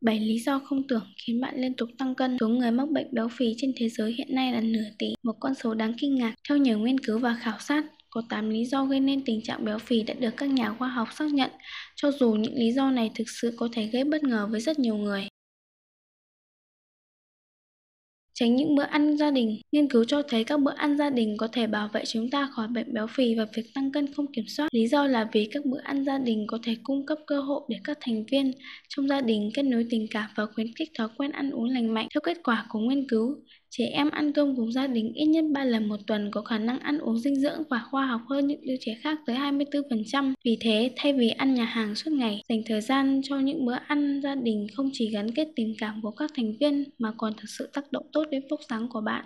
7 lý do không tưởng khiến bạn liên tục tăng cân. Số người mắc bệnh béo phì trên thế giới hiện nay là nửa tỷ, một con số đáng kinh ngạc. Theo nhiều nghiên cứu và khảo sát, có 8 lý do gây nên tình trạng béo phì đã được các nhà khoa học xác nhận, cho dù những lý do này thực sự có thể gây bất ngờ với rất nhiều người. Tránh những bữa ăn gia đình. Nghiên cứu cho thấy các bữa ăn gia đình có thể bảo vệ chúng ta khỏi bệnh béo phì và việc tăng cân không kiểm soát. Lý do là vì các bữa ăn gia đình có thể cung cấp cơ hội để các thành viên trong gia đình kết nối tình cảm và khuyến khích thói quen ăn uống lành mạnh. Theo kết quả của nghiên cứu, Trẻ em ăn cơm cùng gia đình ít nhất 3 lần một tuần có khả năng ăn uống dinh dưỡng và khoa học hơn những đứa trẻ khác tới 24%. Vì thế, thay vì ăn nhà hàng suốt ngày, dành thời gian cho những bữa ăn gia đình không chỉ gắn kết tình cảm của các thành viên mà còn thực sự tác động tốt đến phúc sáng của bạn.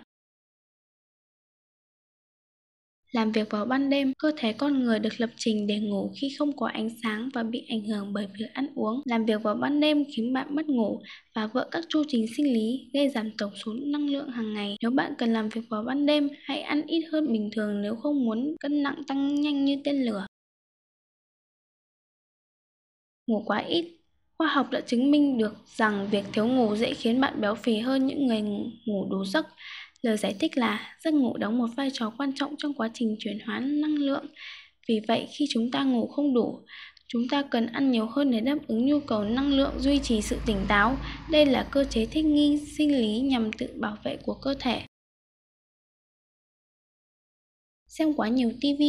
Làm việc vào ban đêm, cơ thể con người được lập trình để ngủ khi không có ánh sáng và bị ảnh hưởng bởi việc ăn uống. Làm việc vào ban đêm khiến bạn mất ngủ và vỡ các chu trình sinh lý, gây giảm tổng số năng lượng hàng ngày. Nếu bạn cần làm việc vào ban đêm, hãy ăn ít hơn bình thường nếu không muốn cân nặng tăng nhanh như tên lửa. Ngủ quá ít Khoa học đã chứng minh được rằng việc thiếu ngủ dễ khiến bạn béo phì hơn những người ngủ đủ giấc. Lời giải thích là giấc ngủ đóng một vai trò quan trọng trong quá trình chuyển hóa năng lượng. Vì vậy, khi chúng ta ngủ không đủ, chúng ta cần ăn nhiều hơn để đáp ứng nhu cầu năng lượng duy trì sự tỉnh táo. Đây là cơ chế thích nghi sinh lý nhằm tự bảo vệ của cơ thể. Xem quá nhiều TV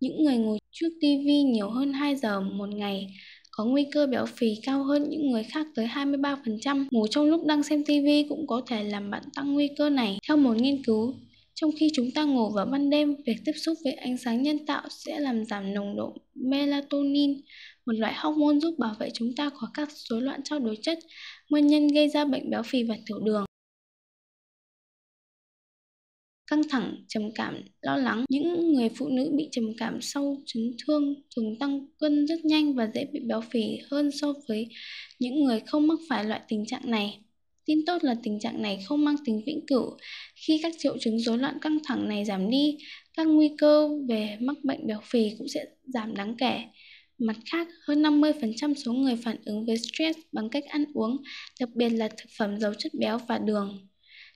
Những người ngồi trước TV nhiều hơn 2 giờ một ngày có nguy cơ béo phì cao hơn những người khác tới 23%. Ngủ trong lúc đang xem TV cũng có thể làm bạn tăng nguy cơ này. Theo một nghiên cứu, trong khi chúng ta ngủ vào ban đêm, việc tiếp xúc với ánh sáng nhân tạo sẽ làm giảm nồng độ melatonin, một loại hormone giúp bảo vệ chúng ta khỏi các rối loạn trao đổi chất, nguyên nhân gây ra bệnh béo phì và tiểu đường căng thẳng, trầm cảm, lo lắng. Những người phụ nữ bị trầm cảm sau chấn thương thường tăng cân rất nhanh và dễ bị béo phì hơn so với những người không mắc phải loại tình trạng này. Tin tốt là tình trạng này không mang tính vĩnh cửu. Khi các triệu chứng rối loạn căng thẳng này giảm đi, các nguy cơ về mắc bệnh béo phì cũng sẽ giảm đáng kể. Mặt khác, hơn 50% số người phản ứng với stress bằng cách ăn uống, đặc biệt là thực phẩm giàu chất béo và đường.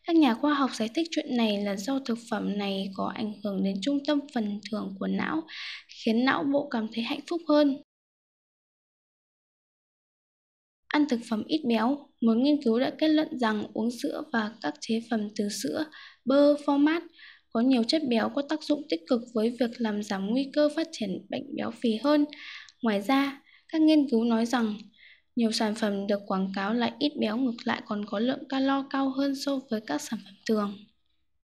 Các nhà khoa học giải thích chuyện này là do thực phẩm này có ảnh hưởng đến trung tâm phần thưởng của não, khiến não bộ cảm thấy hạnh phúc hơn. Ăn thực phẩm ít béo, một nghiên cứu đã kết luận rằng uống sữa và các chế phẩm từ sữa, bơ, format có nhiều chất béo có tác dụng tích cực với việc làm giảm nguy cơ phát triển bệnh béo phì hơn. Ngoài ra, các nghiên cứu nói rằng nhiều sản phẩm được quảng cáo là ít béo, ngược lại còn có lượng calo cao hơn so với các sản phẩm thường.